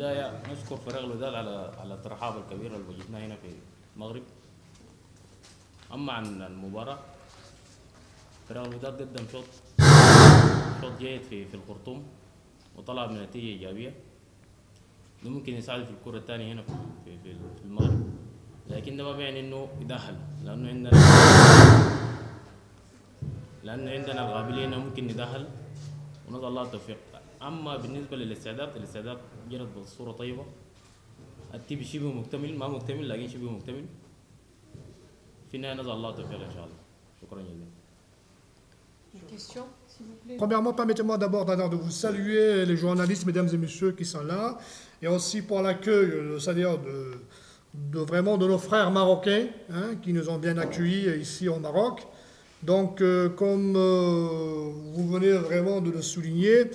البداية نشكر فريق الوداد على على الترحاب الكبير اللي وجدناه هنا في المغرب. أما عن المباراة فريق الوداد قدم شوط شوط جيد في في الخرطوم وطلع بنتيجة إيجابية. ده ممكن يساعد في الكرة الثانية هنا في في المغرب. لكن ده ما بيعني إنه يدخل لأنه عندنا لأنه عندنا القابلية إنه ممكن يدخل ونسأل الله التوفيق. اما بالنسبه للاستعداد الاستعداد جرت بصوره طيبه التيم شبه مكتمل ما مكتمل لكن شبه مكتمل في النهايه نسال الله التوفيق ان شاء الله شكرا جزيلا Une question, s'il vous plaît Premièrement, permettez-moi d'abord d'abord de vous saluer, les journalistes, mesdames et messieurs qui sont là, et aussi pour l'accueil, euh, c'est-à-dire de, de vraiment de nos frères marocains hein, qui nous ont bien accueillis ici au Maroc. Donc, euh, comme euh, vous venez vraiment de le souligner,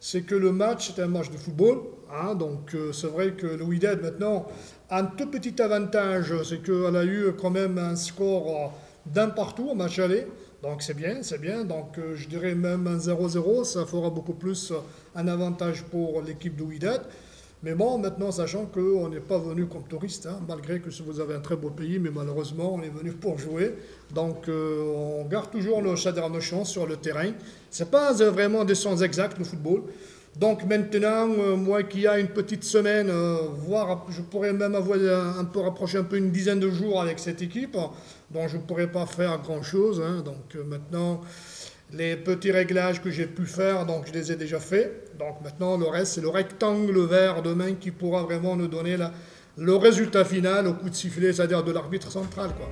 c'est que le match est un match de football. hein. donc, euh, c'est vrai que le Wydad maintenant a un tout petit avantage, c'est qu'elle a eu quand même un score euh, d'un partout au match aller. Donc c'est bien, c'est bien. Donc euh, je dirais même un 0-0, ça fera beaucoup plus un avantage pour l'équipe de Wydad. Mais bon, maintenant, sachant qu'on n'est pas venu comme touriste, hein, malgré que vous avez un très beau pays, mais malheureusement, on est venu pour jouer. Donc, euh, on garde toujours nos, nos chances sur le terrain. C'est pas euh, vraiment des chances exactes, le football. Donc maintenant, euh, moi qui a une petite semaine, euh, voire je pourrais même avoir un, peu rapproché un peu une dizaine de jours avec cette équipe, dont je ne pourrais pas faire grand-chose. hein. donc maintenant, les petits réglages que j'ai pu faire, donc je les ai déjà faits. Donc maintenant, le reste, c'est le rectangle vert demain qui pourra vraiment nous donner le résultat final au coup de sifflet, c'est-à-dire de l'arbitre central. Quoi.